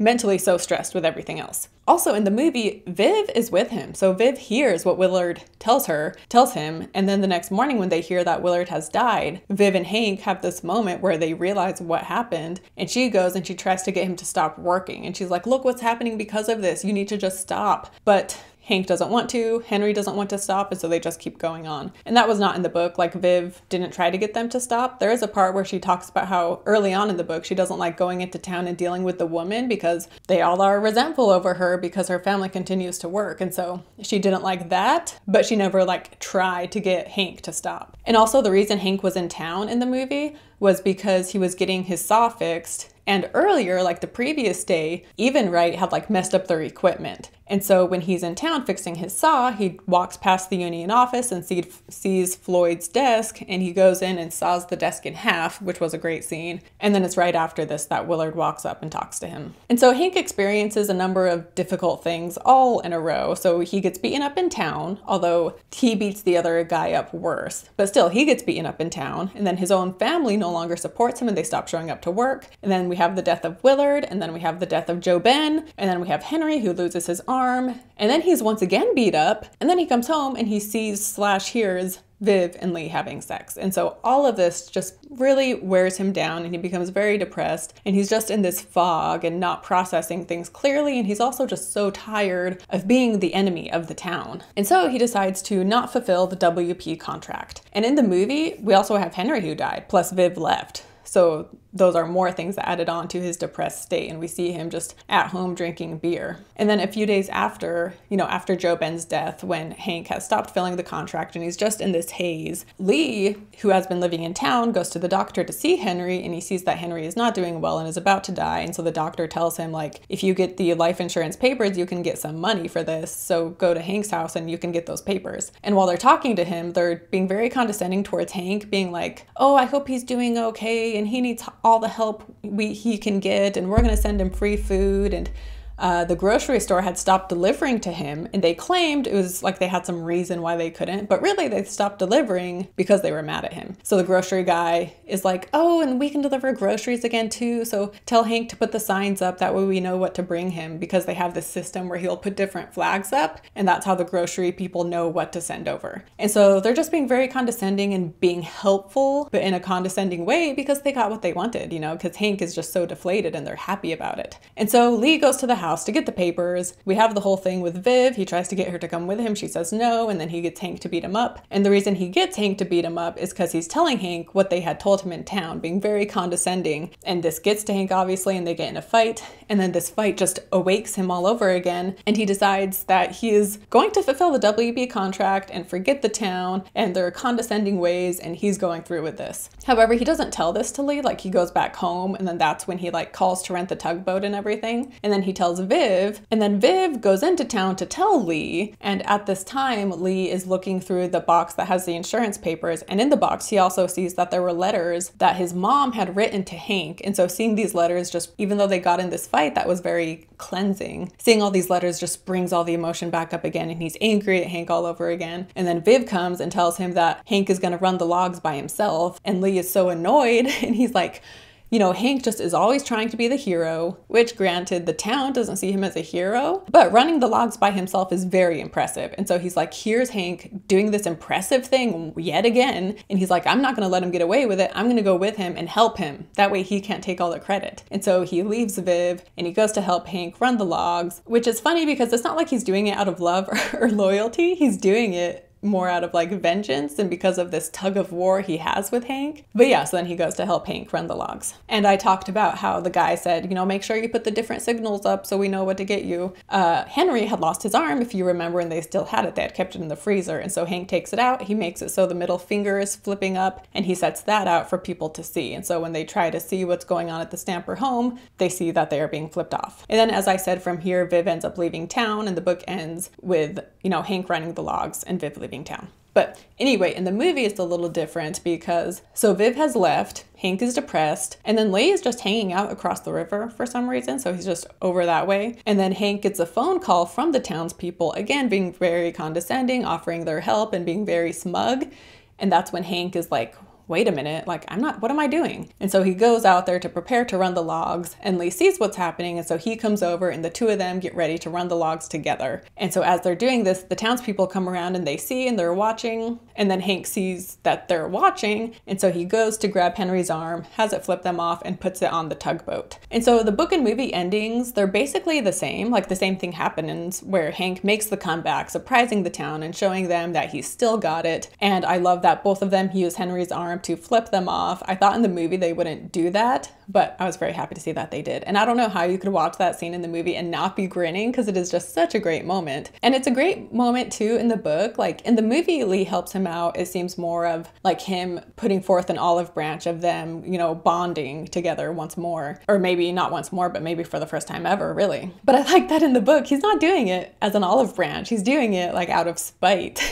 mentally so stressed with everything else. Also in the movie, Viv is with him. So Viv hears what Willard tells her, tells him, and then the next morning when they hear that Willard has died, Viv and Hank have this moment where they realize what happened, and she goes and she tries to get him to stop working. And she's like, "Look what's happening because of this. You need to just stop." But Hank doesn't want to, Henry doesn't want to stop, and so they just keep going on. And that was not in the book. Like, Viv didn't try to get them to stop. There is a part where she talks about how early on in the book she doesn't like going into town and dealing with the woman because they all are resentful over her because her family continues to work. And so she didn't like that, but she never like tried to get Hank to stop. And also, the reason Hank was in town in the movie was because he was getting his saw fixed and earlier, like the previous day, Evenwrite had like messed up their equipment. And so when he's in town fixing his saw, he walks past the union office and see, sees Floyd's desk and he goes in and saws the desk in half, which was a great scene. And then it's right after this that Willard walks up and talks to him. And so Hank experiences a number of difficult things all in a row. So he gets beaten up in town, although he beats the other guy up worse. But still, he gets beaten up in town. And then his own family no longer supports him and they stop showing up to work. And then we have the death of Willard, and then we have the death of Joe Ben, and then we have Henry who loses his arm and then he's once again beat up, and then he comes home and he sees slash hears Viv and Lee having sex. And so all of this just really wears him down and he becomes very depressed and he's just in this fog and not processing things clearly and he's also just so tired of being the enemy of the town. And so he decides to not fulfill the WP contract. And in the movie, we also have Henry who died, plus Viv left. So those are more things that added on to his depressed state and we see him just at home drinking beer. And then a few days after you know after joe ben's death when hank has stopped filling the contract and he's just in this haze lee who has been living in town goes to the doctor to see henry and he sees that henry is not doing well and is about to die. And so the doctor tells him like if you get the life insurance papers you can get some money for this. So go to hank's house and you can get those papers. And while they're talking to him they're being very condescending towards hank being like oh i hope he's doing okay and he needs all the help we he can get and we're going to send him free food and uh, the grocery store had stopped delivering to him, and they claimed it was like they had some reason why they couldn't, but really they stopped delivering because they were mad at him. So the grocery guy is like, Oh, and we can deliver groceries again too. So tell Hank to put the signs up. That way we know what to bring him because they have this system where he'll put different flags up, and that's how the grocery people know what to send over. And so they're just being very condescending and being helpful, but in a condescending way because they got what they wanted, you know, because Hank is just so deflated and they're happy about it. And so Lee goes to the house house to get the papers. We have the whole thing with Viv. He tries to get her to come with him. She says no, and then he gets Hank to beat him up. And the reason he gets Hank to beat him up is because he's telling Hank what they had told him in town, being very condescending. And this gets to Hank, obviously, and they get in a fight. And then this fight just awakes him all over again. And he decides that he is going to fulfill the WB contract and forget the town and their condescending ways, and he's going through with this. However, he doesn't tell this to Lee. Like, he goes back home, and then that's when he like calls to rent the tugboat and everything. And then he tells tells Viv, and then Viv goes into town to tell Lee. And at this time, Lee is looking through the box that has the insurance papers, and in the box, he also sees that there were letters that his mom had written to Hank. And so seeing these letters, just even though they got in this fight, that was very cleansing. Seeing all these letters just brings all the emotion back up again, and he's angry at Hank all over again. And then Viv comes and tells him that Hank is going to run the logs by himself, and Lee is so annoyed, *laughs* and he's like, you know, Hank just is always trying to be the hero, which granted, the town doesn't see him as a hero, but running the logs by himself is very impressive. And so he's like, here's Hank doing this impressive thing yet again. And he's like, I'm not going to let him get away with it. I'm going to go with him and help him. That way he can't take all the credit. And so he leaves Viv and he goes to help Hank run the logs, which is funny because it's not like he's doing it out of love *laughs* or loyalty. He's doing it more out of like vengeance and because of this tug of war he has with Hank. But yeah, so then he goes to help Hank run the logs. And I talked about how the guy said, you know, make sure you put the different signals up so we know what to get you. Uh, Henry had lost his arm, if you remember, and they still had it. They had kept it in the freezer. And so Hank takes it out. He makes it so the middle finger is flipping up and he sets that out for people to see. And so when they try to see what's going on at the Stamper home, they see that they are being flipped off. And then, as I said, from here, Viv ends up leaving town and the book ends with, you know, Hank running the logs and Viv leaving town. But anyway, in the movie, it's a little different because so Viv has left, Hank is depressed, and then Lee is just hanging out across the river for some reason. So he's just over that way. And then Hank gets a phone call from the townspeople, again, being very condescending, offering their help, and being very smug. And that's when Hank is like, wait a minute, like, I'm not, what am I doing? And so he goes out there to prepare to run the logs, and Lee sees what's happening. And so he comes over, and the two of them get ready to run the logs together. And so as they're doing this, the townspeople come around and they see and they're watching. And then Hank sees that they're watching. And so he goes to grab Henry's arm, has it flip them off, and puts it on the tugboat. And so the book and movie endings, they're basically the same. Like the same thing happens where Hank makes the comeback, surprising the town and showing them that he's still got it. And I love that both of them use Henry's arm to flip them off. I thought in the movie they wouldn't do that, but I was very happy to see that they did. And I don't know how you could watch that scene in the movie and not be grinning because it is just such a great moment. And it's a great moment too in the book. Like in the movie, Lee helps him out. It seems more of like him putting forth an olive branch of them, you know, bonding together once more. Or maybe not once more, but maybe for the first time ever, really. But I like that in the book. He's not doing it as an olive branch, he's doing it like out of spite.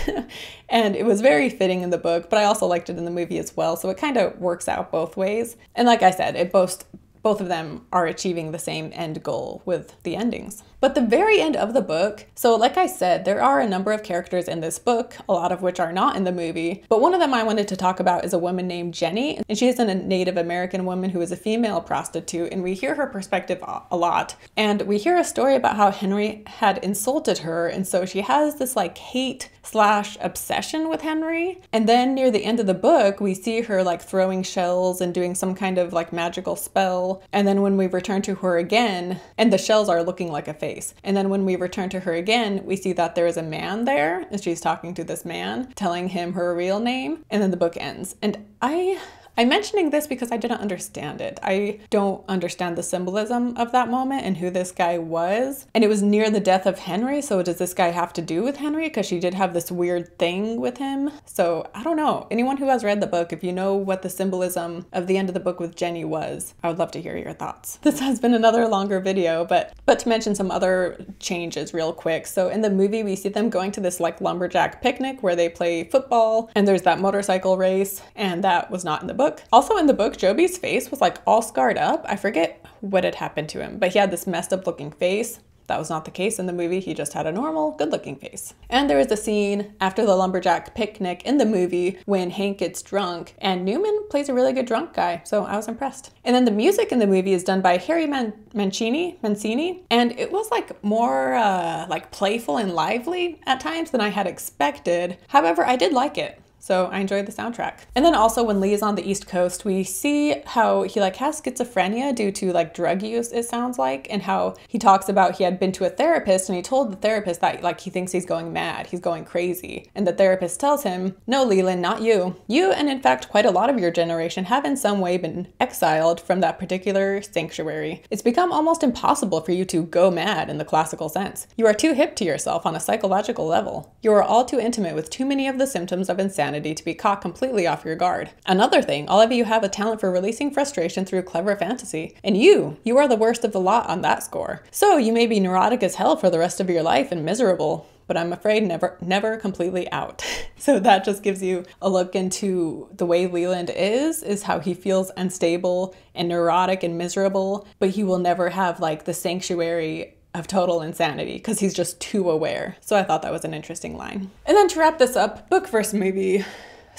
*laughs* and it was very fitting in the book, but I also liked it in the movie as well. So it kind of works out both ways. And like I said, it both both of them are achieving the same end goal with the endings. But the very end of the book, so like I said, there are a number of characters in this book, a lot of which are not in the movie. But one of them I wanted to talk about is a woman named Jenny, and she is a Native American woman who is a female prostitute, and we hear her perspective a lot. And we hear a story about how Henry had insulted her, and so she has this like hate slash obsession with Henry. And then near the end of the book, we see her like throwing shells and doing some kind of like magical spell. And then when we return to her again, and the shells are looking like a face face. And then when we return to her again, we see that there is a man there and she's talking to this man, telling him her real name, and then the book ends. And I I'm mentioning this because I didn't understand it. I don't understand the symbolism of that moment and who this guy was. And it was near the death of Henry, so does this guy have to do with Henry? Because she did have this weird thing with him. So I don't know. Anyone who has read the book, if you know what the symbolism of the end of the book with Jenny was, I would love to hear your thoughts. *laughs* This has been another longer video, but but to mention some other changes real quick. So in the movie, we see them going to this like lumberjack picnic where they play football, and there's that motorcycle race, and that was not in the book book. Also in the book, Joby's face was like all scarred up. I forget what had happened to him, but he had this messed up looking face. That was not the case in the movie. He just had a normal, good looking face. And there is a scene after the lumberjack picnic in the movie when Hank gets drunk, and Newman plays a really good drunk guy, so I was impressed. And then the music in the movie is done by Harry Man- Mancini, Mancini, and it was like more uh, like playful and lively at times than I had expected. However, I did like it. So I enjoyed the soundtrack. And then also when Lee is on the East Coast, we see how he like has schizophrenia due to like drug use, it sounds like, and how he talks about he had been to a therapist and he told the therapist that like he thinks he's going mad, he's going crazy. And the therapist tells him, No, Leland, not you. You, and in fact, quite a lot of your generation have in some way been exiled from that particular sanctuary. It's become almost impossible for you to go mad in the classical sense. You are too hip to yourself on a psychological level. You are all too intimate with too many of the symptoms of insanity to be caught completely off your guard. Another thing, all of you have a talent for releasing frustration through clever fantasy. And you, you are the worst of the lot on that score. So you may be neurotic as hell for the rest of your life and miserable but I'm afraid never never completely out. *laughs* So that just gives you a look into the way Leland is is how he feels unstable and neurotic and miserable, but he will never have like the sanctuary of total insanity because he's just too aware. So I thought that was an interesting line. And then to wrap this up, book versus movie.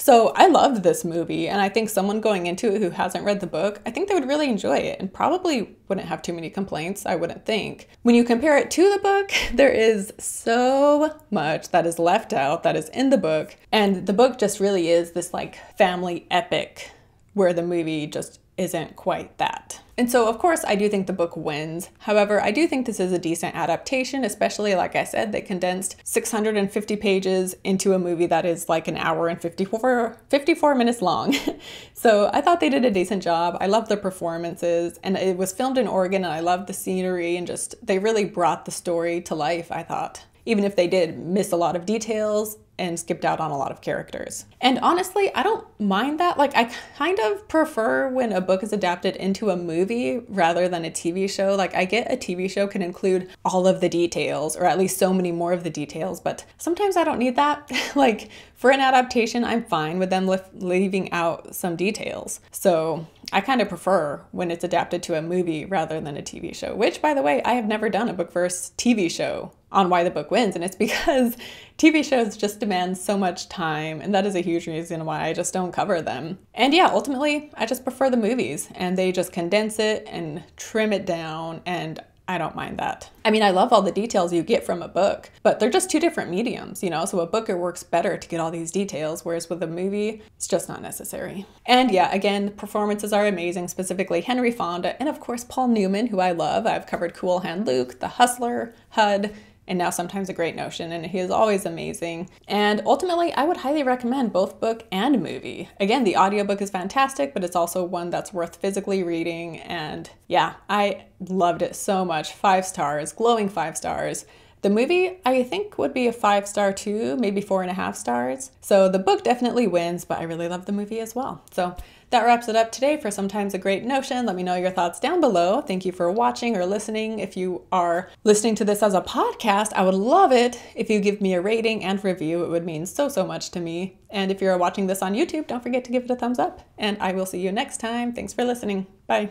So I loved this movie, and I think someone going into it who hasn't read the book, I think they would really enjoy it and probably wouldn't have too many complaints, I wouldn't think. When you compare it to the book, *laughs* there is so much that is left out that is in the book, and the book just really is this like family epic where the movie just isn't quite that. And so, of course, I do think the book wins. However, I do think this is a decent adaptation, especially, like I said, they condensed 650 pages into a movie that is like an hour and 54, 54 minutes long. *laughs* so I thought they did a decent job. I love the performances, and it was filmed in Oregon, and I love the scenery, and just they really brought the story to life, I thought even if they did miss a lot of details and skipped out on a lot of characters. And honestly, I don't mind that. Like, I kind of prefer when a book is adapted into a movie rather than a TV show. Like, I get a TV show can include all of the details, or at least so many more of the details, but sometimes I don't need that. *laughs* like, for an adaptation, I'm fine with them leaving out some details. So, I kind of prefer when it's adapted to a movie rather than a TV show, which, by the way, I have never done a book versus TV show on why the book wins. And it's because *laughs* TV shows just demand so much time. And that is a huge reason why I just don't cover them. And yeah, ultimately, I just prefer the movies and they just condense it and trim it down. And I don't mind that. I mean, I love all the details you get from a book, but they're just two different mediums, you know? So a book, it works better to get all these details, whereas with a movie, it's just not necessary. And yeah, again, performances are amazing, specifically Henry Fonda, and of course, Paul Newman, who I love. I've covered Cool Hand Luke, The Hustler, HUD, and now sometimes a great notion and he is always amazing and ultimately i would highly recommend both book and movie again the audiobook is fantastic but it's also one that's worth physically reading and yeah i loved it so much five stars glowing five stars the movie, I think, would be a five star too, maybe four and a half stars. So the book definitely wins, but I really love the movie as well. So that wraps it up today for Sometimes a Great Notion. Let me know your thoughts down below. Thank you for watching or listening. If you are listening to this as a podcast, I would love it if you give me a rating and review. It would mean so, so much to me. And if you're watching this on YouTube, don't forget to give it a thumbs up. And I will see you next time. Thanks for listening. Bye.